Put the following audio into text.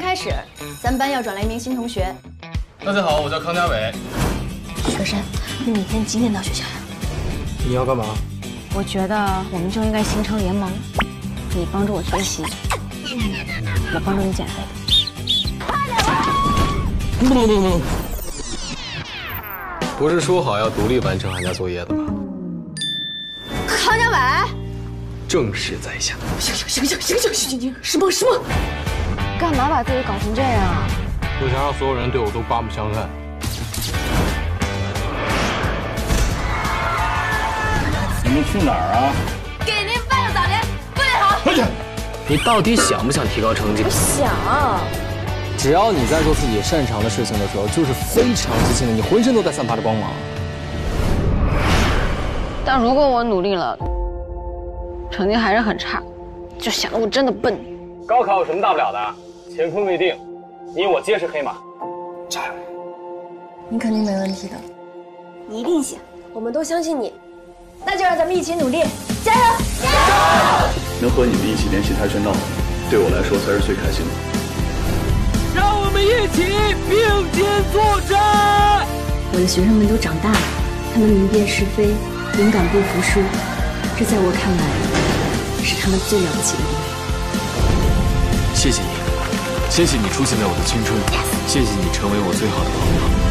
开始，咱们班要转来一名新同学。大家好，我叫康家伟。学生，你每天几点到学校呀？你要干嘛？我觉得我们就应该形成联盟，你帮助我学习，我帮助你减肥。快点不不不不，不是说好要独立完成寒假作业的吗？康家伟，正是在下。醒醒醒醒醒醒醒醒！什么什么？干嘛把自己搞成这样啊？我想让所有人对我都刮目相看。你们去哪儿啊？给您拜个早年，各位好。快去！你到底想不想提高成绩？想。只要你在做自己擅长的事情的时候，就是非常自信的，你浑身都在散发着光芒。但如果我努力了，成绩还是很差，就显得我真的笨。高考有什么大不了的？乾坤未定，你我皆是黑马。加油！你肯定没问题的。你一定行，我们都相信你。那就让咱们一起努力，加油！加油！能和你们一起练习跆拳道，对我来说才是最开心的。让我们一起并肩作战。我的学生们都长大了，他们明辨是非，勇敢不服输，这在我看来是他们最了不起的地方。谢谢你，谢谢你出现在我的青春，谢谢你成为我最好的朋友。